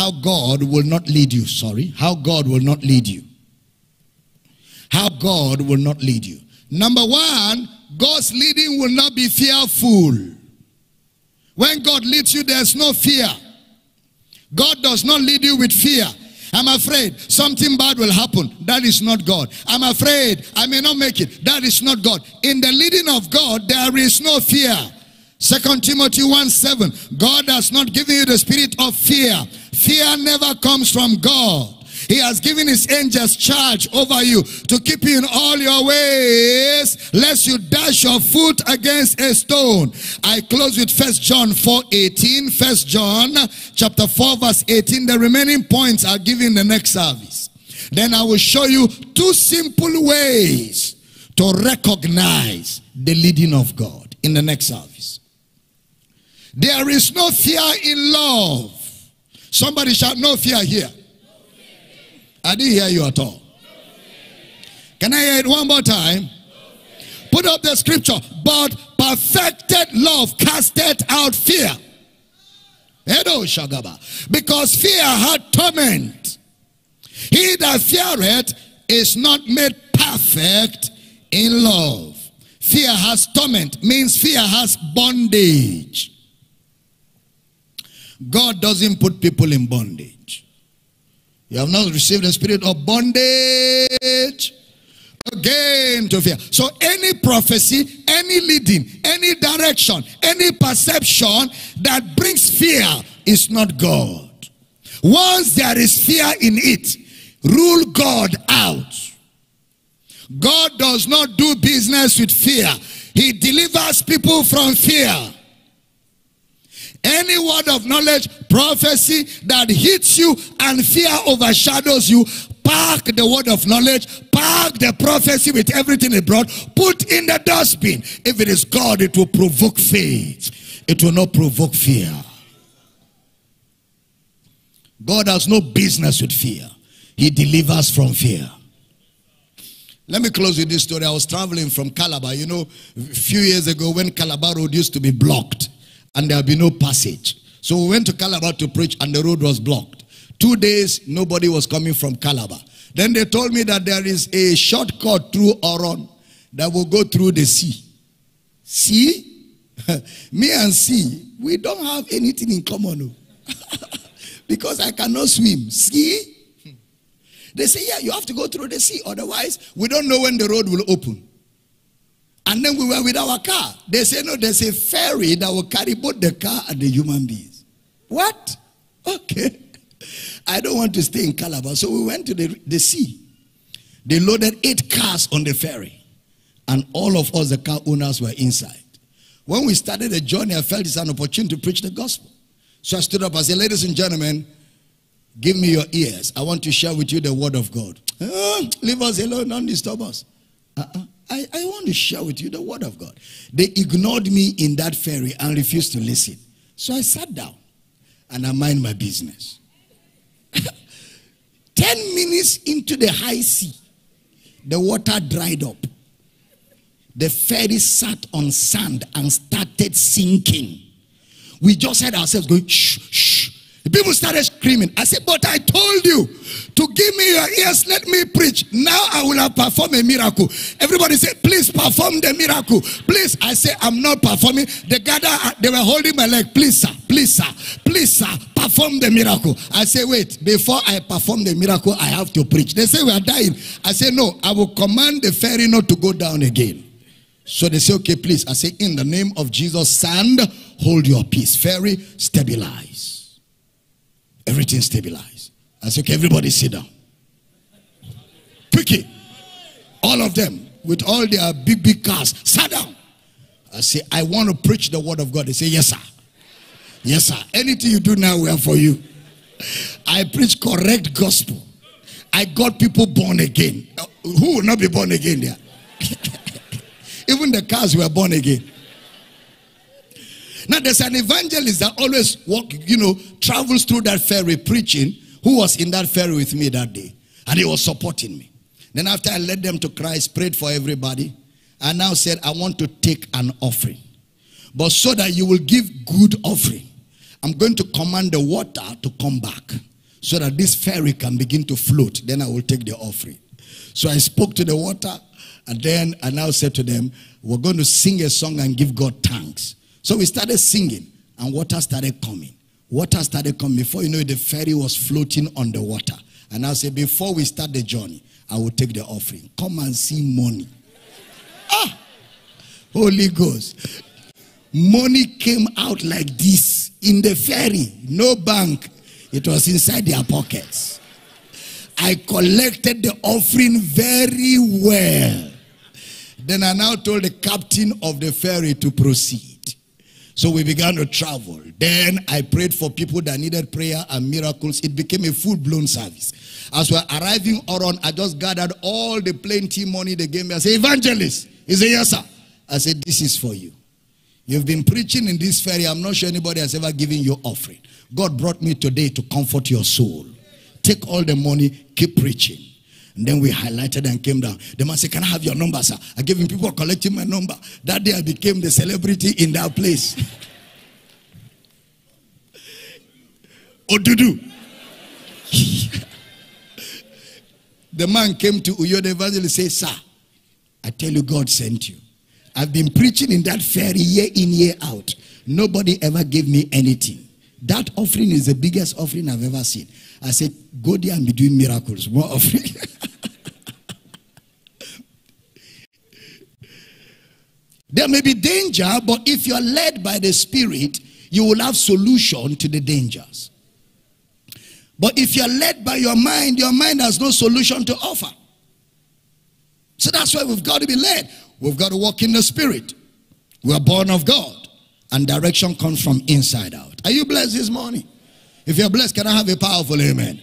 how God will not lead you. Sorry, how God will not lead you. How God will not lead you. Number one, God's leading will not be fearful. When God leads you, there's no fear. God does not lead you with fear. I'm afraid something bad will happen. That is not God. I'm afraid I may not make it. That is not God. In the leading of God, there is no fear. Second Timothy 1 7. God has not given you the spirit of fear. Fear never comes from God. He has given his angels charge over you to keep you in all your ways, lest you dash your foot against a stone. I close with First John 4 18. First John chapter 4, verse 18. The remaining points are given the next service. Then I will show you two simple ways to recognize the leading of God in the next service. There is no fear in love. Somebody shout, no fear here. I didn't hear you at all. Can I hear it one more time? Put up the scripture. But perfected love casted out fear. Edo Shagaba. Because fear had torment. He that feareth is not made perfect in love. Fear has torment, means fear has bondage. God doesn't put people in bondage. You have not received the spirit of bondage again to fear. So any prophecy, any leading, any direction, any perception that brings fear is not God. Once there is fear in it, rule God out. God does not do business with fear. He delivers people from fear. Any word of knowledge, prophecy that hits you and fear overshadows you, park the word of knowledge, park the prophecy with everything it brought, put in the dustbin. If it is God, it will provoke faith. It will not provoke fear. God has no business with fear. He delivers from fear. Let me close with this story. I was traveling from Calabar. You know, a few years ago when Calabar Road used to be blocked and there'll be no passage. So we went to Calabar to preach and the road was blocked. Two days, nobody was coming from Calabar. Then they told me that there is a shortcut through Oron that will go through the sea. See? me and sea, we don't have anything in common. Oh. because I cannot swim. See? They say, yeah, you have to go through the sea. Otherwise, we don't know when the road will open. Then we were with our car. They say, no, there's a ferry that will carry both the car and the human beings. What? Okay. I don't want to stay in Calabar. So we went to the, the sea. They loaded eight cars on the ferry. And all of us, the car owners, were inside. When we started the journey, I felt it's an opportunity to preach the gospel. So I stood up and said, ladies and gentlemen, give me your ears. I want to share with you the word of God. Leave us alone, don't disturb us. Uh -uh. I, I want to share with you the word of God. They ignored me in that ferry and refused to listen. So I sat down and I mind my business. Ten minutes into the high sea, the water dried up. The ferry sat on sand and started sinking. We just heard ourselves going, shh, shh. The people started screaming. I said, But I told you to give me your ears, let me preach. Now I will have performed a miracle. Everybody said, Please perform the miracle. Please. I say, I'm not performing. They gather, uh, they were holding my leg. Please, sir, please, sir, please, sir, perform the miracle. I say, Wait, before I perform the miracle, I have to preach. They say, We are dying. I say, No, I will command the ferry not to go down again. So they say, Okay, please. I say, In the name of Jesus, sand, hold your peace. Ferry, stabilize. Everything stabilized. I said, okay, everybody sit down. Quickly. All of them with all their big, big cars sat down. I say, I want to preach the word of God. They say, yes, sir. Yes, sir. Anything you do now, we are for you. I preach correct gospel. I got people born again. Uh, who will not be born again there? Even the cars were born again. Now there's an evangelist that always walk, you know, travels through that ferry preaching, who was in that ferry with me that day. And he was supporting me. Then after I led them to Christ, prayed for everybody, I now said, I want to take an offering. But so that you will give good offering, I'm going to command the water to come back. so that this ferry can begin to float. Then I will take the offering. So I spoke to the water, and then I now said to them, We're going to sing a song and give God thanks. So we started singing, and water started coming. Water started coming. Before you know it, the ferry was floating on the water. And I said, Before we start the journey, I will take the offering. Come and see money. Ah! Holy Ghost. Money came out like this in the ferry, no bank. It was inside their pockets. I collected the offering very well. Then I now told the captain of the ferry to proceed. So we began to travel. Then I prayed for people that needed prayer and miracles. It became a full blown service. As we're arriving Oron, I just gathered all the plenty money they gave me. I said, Evangelist. He said, Yes, sir. I said, This is for you. You've been preaching in this ferry. I'm not sure anybody has ever given you offering. God brought me today to comfort your soul. Take all the money, keep preaching. And then we highlighted and came down. The man said, Can I have your number, sir? I gave him people collecting my number. That day I became the celebrity in that place. Odudu. the man came to Uyo the evangelist and said, Sir, I tell you, God sent you. I've been preaching in that ferry year in, year out. Nobody ever gave me anything. That offering is the biggest offering I've ever seen. I said, Go there and be doing miracles. More offering. there may be danger, but if you're led by the Spirit, you will have solution to the dangers. But if you're led by your mind, your mind has no solution to offer. So that's why we've got to be led. We've got to walk in the spirit. We are born of God. And direction comes from inside out. Are you blessed this morning? If you're blessed, can I have a powerful amen?